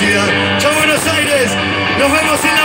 ciudad. Chao Buenos Aires, nos vemos en la...